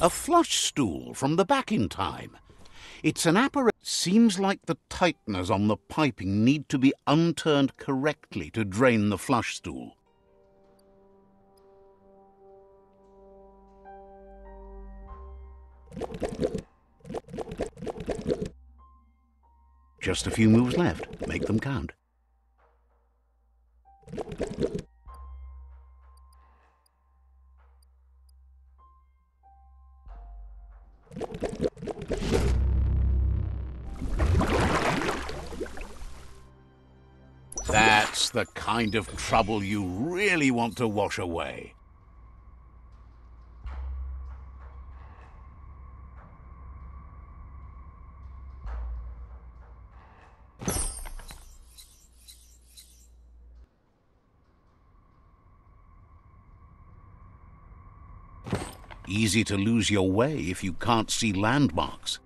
A flush stool from the back in time. It's an apparatus. Seems like the tighteners on the piping need to be unturned correctly to drain the flush stool. you Just a few moves left. Make them count. That's the kind of trouble you really want to wash away. Easy to lose your way if you can't see landmarks.